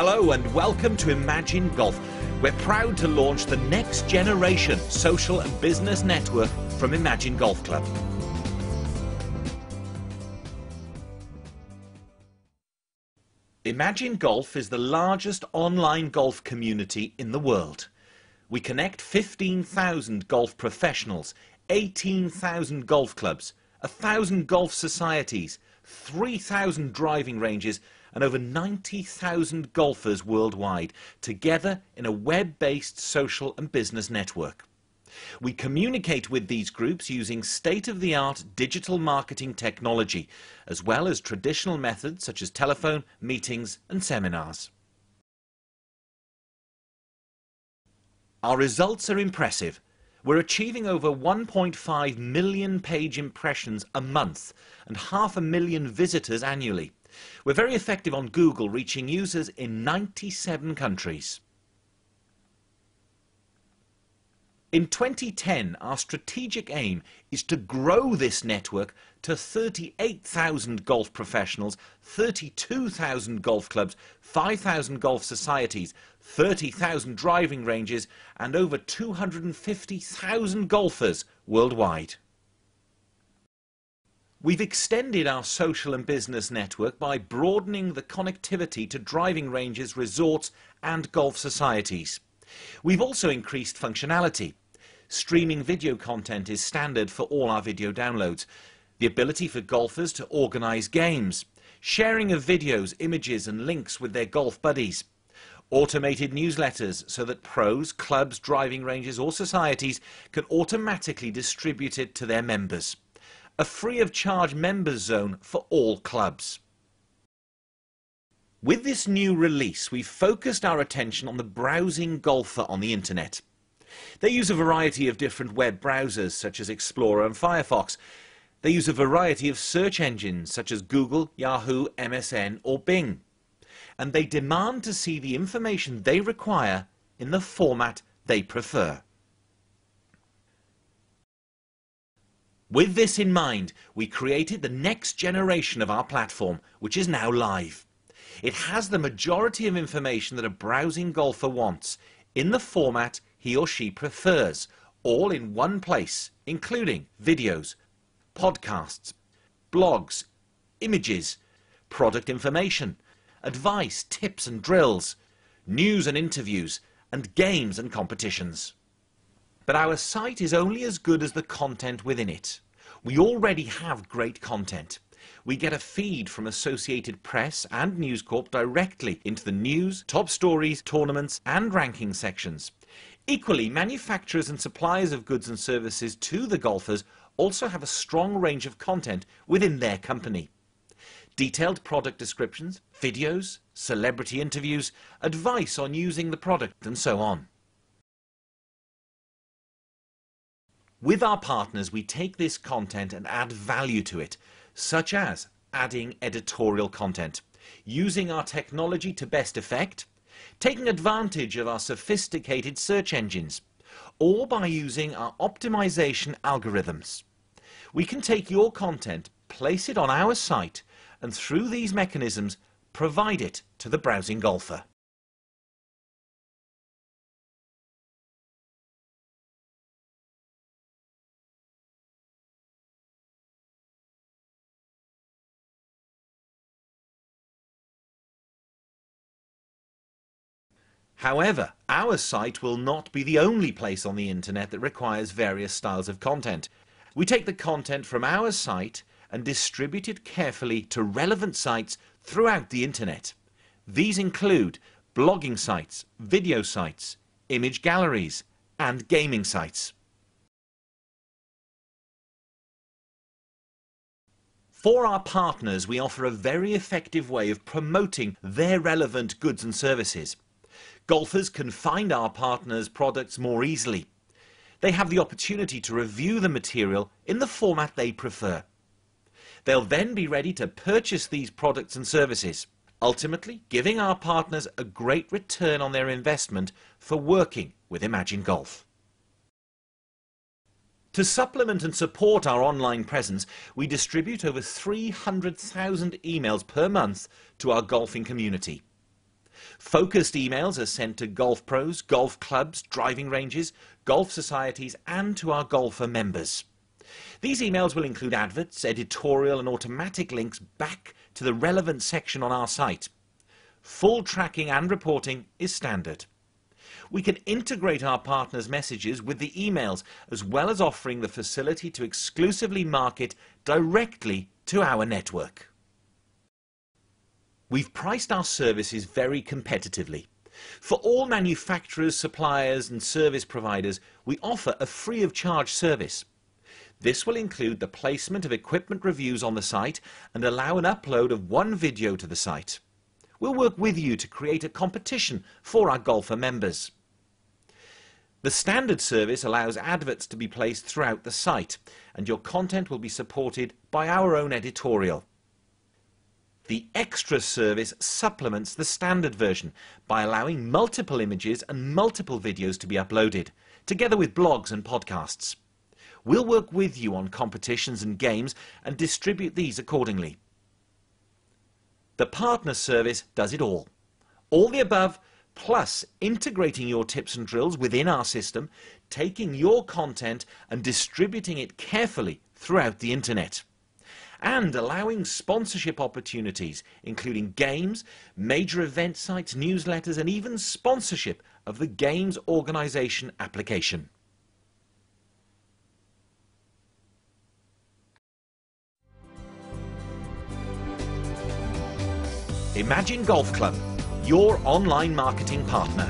Hello and welcome to Imagine Golf. We're proud to launch the next generation social and business network from Imagine Golf Club. Imagine Golf is the largest online golf community in the world. We connect 15,000 golf professionals, 18,000 golf clubs, 1,000 golf societies, 3,000 driving ranges and over 90,000 golfers worldwide together in a web-based social and business network. We communicate with these groups using state-of-the-art digital marketing technology, as well as traditional methods such as telephone, meetings and seminars. Our results are impressive. We're achieving over 1.5 million page impressions a month and half a million visitors annually. We're very effective on Google, reaching users in 97 countries. In 2010, our strategic aim is to grow this network to 38,000 golf professionals, 32,000 golf clubs, 5,000 golf societies, 30,000 driving ranges and over 250,000 golfers worldwide. We've extended our social and business network by broadening the connectivity to driving ranges, resorts and golf societies. We've also increased functionality. Streaming video content is standard for all our video downloads. The ability for golfers to organise games. Sharing of videos, images and links with their golf buddies. Automated newsletters so that pros, clubs, driving ranges or societies can automatically distribute it to their members. A free of charge members zone for all clubs. With this new release, we've focused our attention on the browsing golfer on the internet. They use a variety of different web browsers such as Explorer and Firefox. They use a variety of search engines such as Google, Yahoo, MSN or Bing. And they demand to see the information they require in the format they prefer. With this in mind, we created the next generation of our platform, which is now live. It has the majority of information that a browsing golfer wants in the format he or she prefers, all in one place, including videos, podcasts, blogs, images, product information, advice, tips and drills, news and interviews, and games and competitions. But our site is only as good as the content within it. We already have great content. We get a feed from Associated Press and News Corp directly into the news, top stories, tournaments and ranking sections. Equally, manufacturers and suppliers of goods and services to the golfers also have a strong range of content within their company. Detailed product descriptions, videos, celebrity interviews, advice on using the product and so on. With our partners, we take this content and add value to it, such as adding editorial content, using our technology to best effect, taking advantage of our sophisticated search engines, or by using our optimization algorithms. We can take your content, place it on our site, and through these mechanisms, provide it to the browsing golfer. However, our site will not be the only place on the internet that requires various styles of content. We take the content from our site and distribute it carefully to relevant sites throughout the internet. These include blogging sites, video sites, image galleries and gaming sites. For our partners, we offer a very effective way of promoting their relevant goods and services. Golfers can find our partners' products more easily. They have the opportunity to review the material in the format they prefer. They'll then be ready to purchase these products and services, ultimately giving our partners a great return on their investment for working with Imagine Golf. To supplement and support our online presence, we distribute over 300,000 emails per month to our golfing community. Focused emails are sent to golf pros, golf clubs, driving ranges, golf societies and to our golfer members. These emails will include adverts, editorial and automatic links back to the relevant section on our site. Full tracking and reporting is standard. We can integrate our partners' messages with the emails as well as offering the facility to exclusively market directly to our network. We've priced our services very competitively. For all manufacturers, suppliers and service providers, we offer a free of charge service. This will include the placement of equipment reviews on the site and allow an upload of one video to the site. We'll work with you to create a competition for our golfer members. The standard service allows adverts to be placed throughout the site and your content will be supported by our own editorial. The extra service supplements the standard version by allowing multiple images and multiple videos to be uploaded, together with blogs and podcasts. We'll work with you on competitions and games and distribute these accordingly. The partner service does it all. All the above, plus integrating your tips and drills within our system, taking your content and distributing it carefully throughout the internet. And allowing sponsorship opportunities, including games, major event sites, newsletters, and even sponsorship of the games organization application. Imagine Golf Club, your online marketing partner.